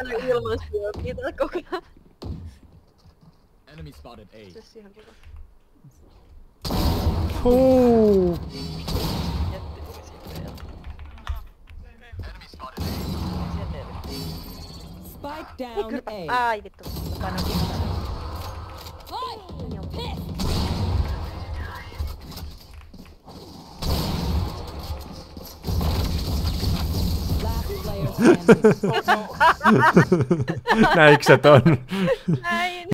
yrittänyt ilmansyöpiä tätä koko ajan. Enemy spotted A. Se ihan koko. Huu. Enemy spotted A. Spike down. A. Ai vittu. Mä sä ton? Näin.